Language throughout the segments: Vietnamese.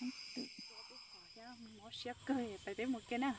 không tự nó xe cười phải biết một cái nào.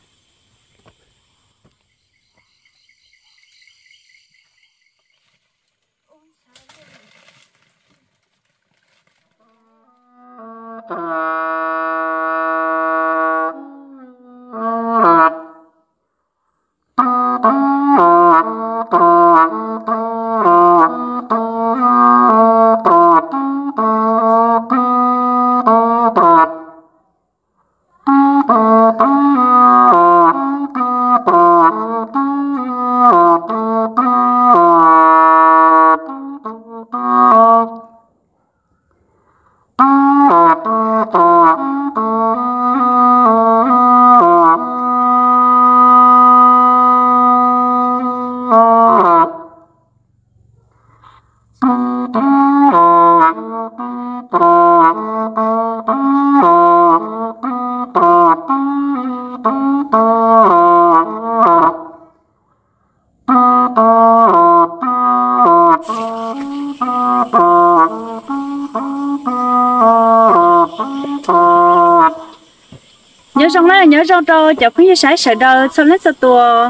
Nhớ trong là nhớ rong đó chả cũng như sải sải đó sau này sau tua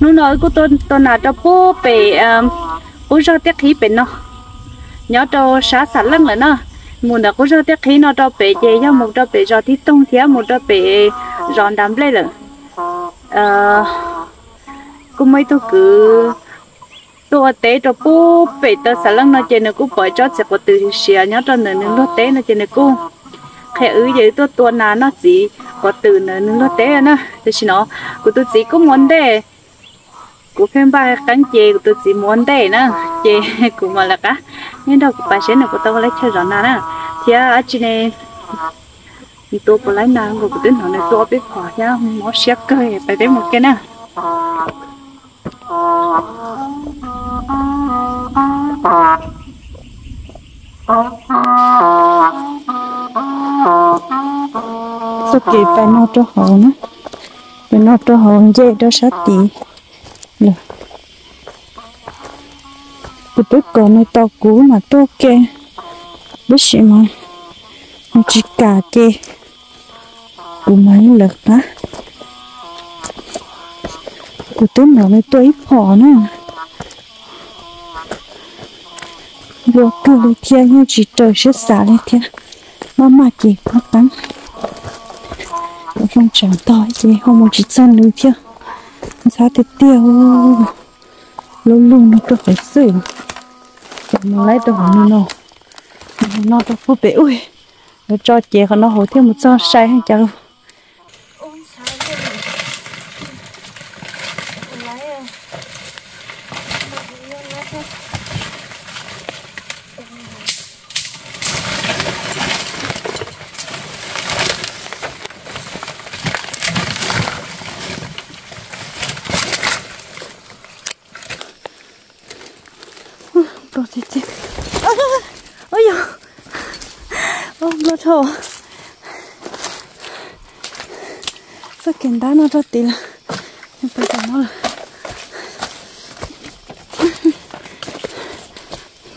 nó nói của tôi tôi nào cho bố bị bố cho tiếc khí bị nó. Nhớ cho xã sản lăng lại nó. Muốn là cũng cho tiếc khí nó cho bị gì nhau một cho bị cho tí tung thì một cho bị ròn đám lên rồi ờ cũng mấy tôi cứ, tôi tế cho bố bị tôi sản lăng nó chơi nó cũng bỏ cho sẽ có từ xìa, nhớ cho nên nó tế nó chơi nó cũng khi ứ vậy tôi tuần nào nó chỉ có từ nữa nó té nữa thì chỉ nó của tôi chỉ có muốn để của phim ba cắn chè của tôi chỉ muốn để nó chè của mà là cá, nên đâu của bà sẽ nó của tôi lấy chơi rõ nà nè thì à chị này tôi có lấy nào của tôi nói này tôi biết khỏi nhá mỏ xếp cơ phải đến một cái nè số kỳ phải nó cho hồ nữa phải nó cho hồ dễ đó sát tí. Được. Tôi biết còn nơi tao cũ mà tôi kê biết gì mà. Nó chỉ cả kê của mấy lực á. Của tôi nó tôi ít bỏ nữa. Vô cơ lý thiên như chỉ trời sẽ xả lên mà mà kì nó tắm không trả to thì không một chỉ chân nữa chứ sao thì tiêu. Lâu lùng nó có phải xử nó lấy đồ nó nó nó đâu có bị ui nó cho chị còn nó hổ thêm một son say hay chả Bro thì chị Ôi dồi Ôi bro thổ Sao kiện đá nó rất tí là Nhưng bây giờ nó là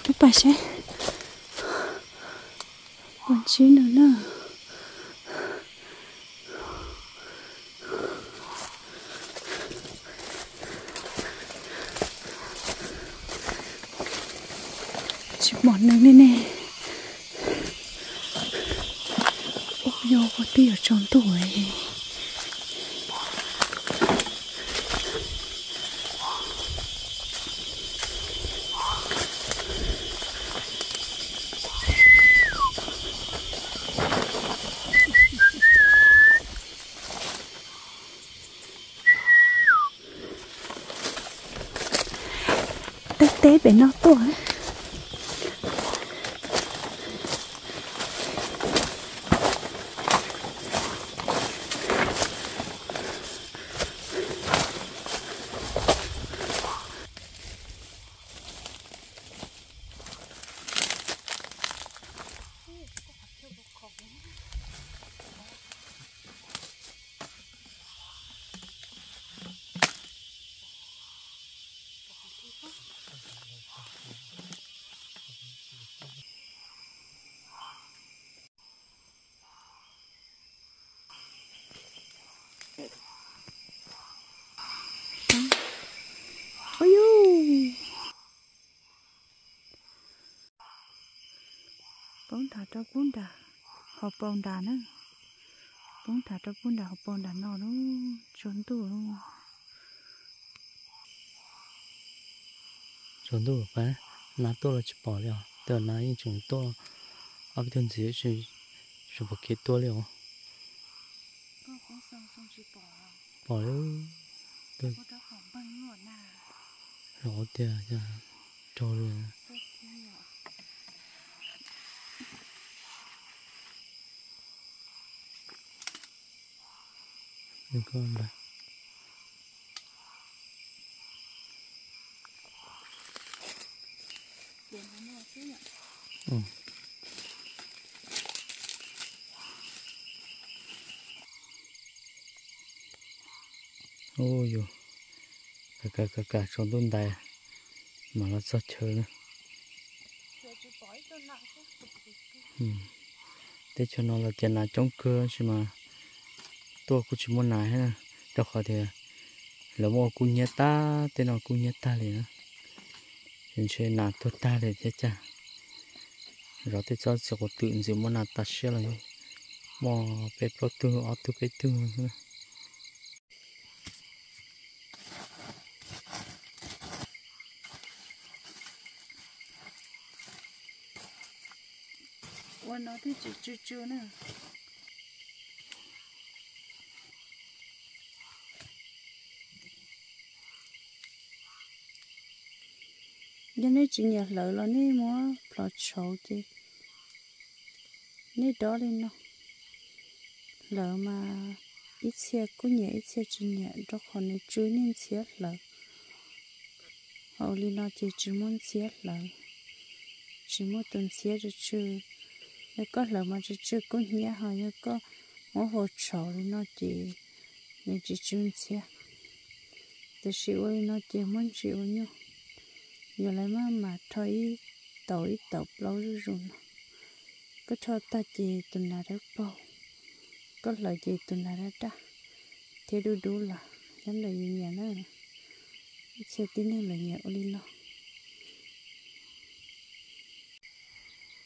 Cái bài xe Còn chí nữa nữa chỉ bọn nó nè nè ôi yo có tí ở trong tuổi. Tết tế về nó tuổi thả cho bún đà. Họ bông đà nữa. Bún thả cho bún đà họ bông đà nó nó trốn tủ luôn. Trốn tủ phải nà to là chỉ bỏ liệu từ nà những chúng to ở bên thân dưới chỉ chỉ bỏ kia liệu sông chỉ bỏ liệu nà rõ tiền cho liền cho con mà tiền ừ. Ôi yo cả cả cả cả trong tuần đây mà nó rất chơi nữa. Ừ. Thế cho nó là tiền là chống cưa chứ mà tôi cũng chỉ muốn nái là đâu khỏi thì là mua cũng nhớ ta, tên nó cũng nhớ ta liền nên chơi nà tôi ta để thế cha rồi thì cho sẽ có tự gì muốn nà ta sẽ là mua bé pro tư ở tư bé tư. Nữa nó thì chữ chữ chữ nữa. Nên nó chỉ nhặt lỡ là nên mua lọ sầu thì nên đó lên nó lỡ mà ít xe cũng nhẹ ít xe chỉ nhẹ đó còn nên chú nên xe lỡ hậu lên nó chỉ chỉ muốn xe lỡ chỉ muốn tuần xe cho chứ nếu có lỡ mà cho chứ cũng nhẹ họ nếu có mua hồ sầu thì nó chỉ nên chỉ chú xe thì chịu nó chỉ muốn chịu nhau giờ lấy mà mà thôi tối tập lâu rồi. Có cho ta chị tuần nào đó bao có lời gì tuần nào đó? Ta thế đủ đủ là nhắn lời gì nhà nó sẽ tin hơn là nhà ô linh nó?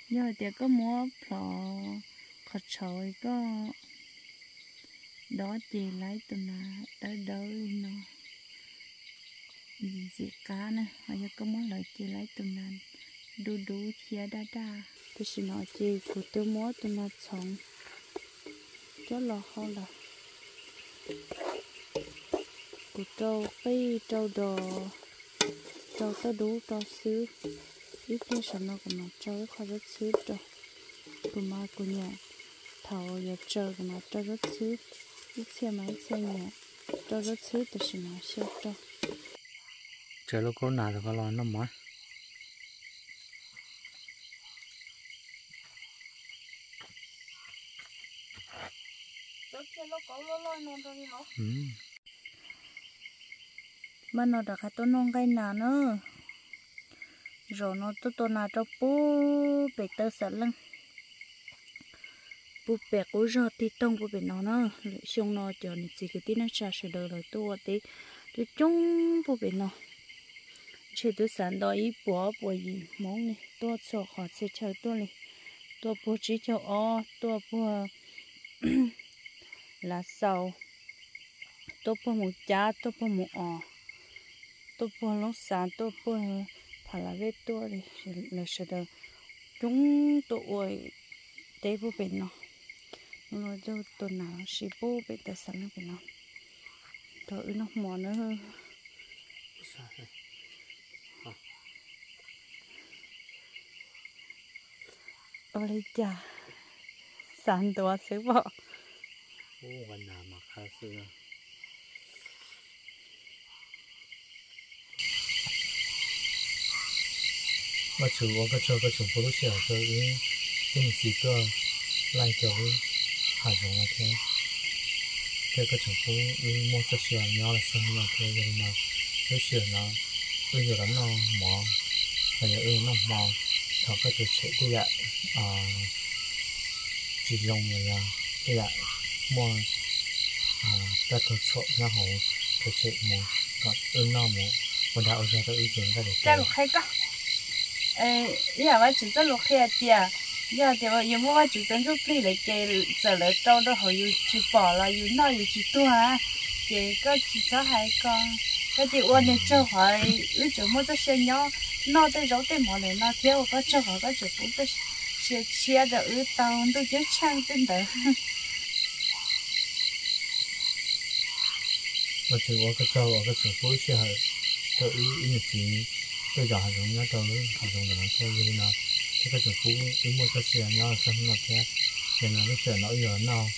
Giờ thì có mua phò khó sỏi, có đó chị lấy tuần nào đó đâu linh nó dị cá nè họ giờ có món lợi chị lấy tụi nan đu đu chia đa đa. Tôi xin nói chị của tôi mua tụi nó sống. Cho lo khó là của trâu cây trâu đồ trâu tao đủ trâu xứ. Ít tiền sản nó của nó trâu khó rất xứ trâu của mà của nhà thầu giờ trâu của nó trâu rất xứ. Ít xe máy, xe nhà trâu rất xứ, tôi xin nói xe trâu chờ lúc có nào thì có lo nó mỏi. Ừ. Mà nó đã khá tôi nông cái nào nữa rồi nó tôi tôi nào cho bố bị tơ sợ lưng bố bẹ cố rồi thì tông bố bị nó nữa xong nó chờ nên chỉ cái tí nó xa sẽ đời rồi tôi thì chung bố bị nó chỉ tôi sản đó ý bỏ bỏ gì mong này tôi cho họ sẽ chờ tôi này tôi bố chỉ cho ó tôi bố là sau tôi bố một cha tôi bố một ó tôi bố lúc sản tôi bố phải là cái tôi này là sẽ được chúng tôi ơi để bố bên nó nó cho tôi nào chỉ bố bên ta sản nó bên nó tôi nó mòn mò có lấy chà sàn tua sứ vợ ô hoàn nào mà khá xưa mà chủ ông cái chơi cái chủ phụ lúc xưa chơi cái cái gì cơ lại kiểu hải dùng là thế thế cái chủ phụ mua cái xưa nhau là xong là thế nhưng mà cái xưa nó bây giờ nó mỏ bây giờ nó mỏ sau cái tôi sẽ tôi lại à chỉ dùng là tôi lại mua à ta tôi sợ nhà hồ tôi sẽ mua còn ơn nó mua. Còn đã ở ra ý kiến ra để ta lục hay cả ờ nhà vợ ta lục hay à giờ thì vợ yếm vợ chỉ cần chút đi để cái giờ lấy trâu đó họ yêu chỉ bỏ là yêu nó yêu chỉ à. Cái cái chỉ cho hai cái chị này cho hỏi ước chỗ mua cho xe nhau nó tới dấu tới mỏ này nó theo có cho họ có chụp cũng tới chia chia đỡ tàu tôi chết chăng tên đỡ mà chỉ có cái cho cái chỗ cũng chia hở tôi ý ý chỉ tôi giả giống nhau tôi học giống nhau tôi như nào cái cái chụp cũng ý một cái xe nhau xong nó thế thì nó nó sẽ nói giờ nào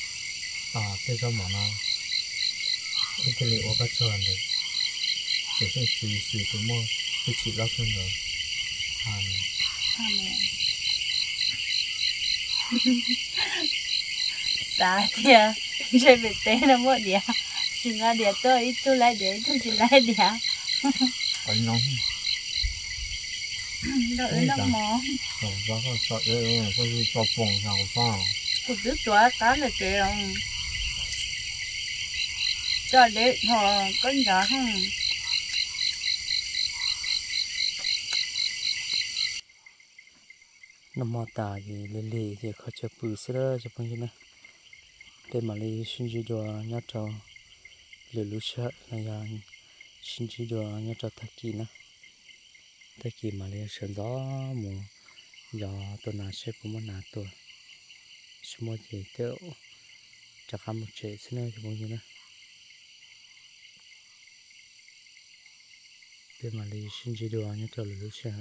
à cái cho mỏ nào cái cái liệu cái cho là được chỉ cần chỉ chỉ cái mua 是是怎么一起老生的，啊呢。à nè sao thì chơi bị té nó mất đi xin ra đi tôi ít tôi lại để tôi chỉ lại đi ở nông đợi nó mò rồi đó có sợ cái có gì có phòng nào phong tôi biết tuổi cá là chị không cho để họ có nhỏ không nó mò tà gì lì lì thì khó chơi bự sơ cho phong như này để mà lấy xin chữ đồ nhà cho lì lú sợ là giờ xin chữ đồ nhà cho thật kỳ nè thật kỳ mà lấy sơn gió mù giờ tôi nào sẽ cũng muốn nào tôi xin mua gì tiêu chắc không một chế xin nữa cho phong như này để mà lấy xin chữ đồ nhà cho lì lú sợ